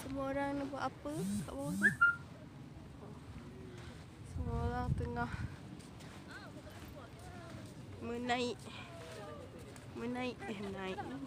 Semua orang nak buat apa kat bawah tu? Semua orang tengah menaik menaik eh naik ni.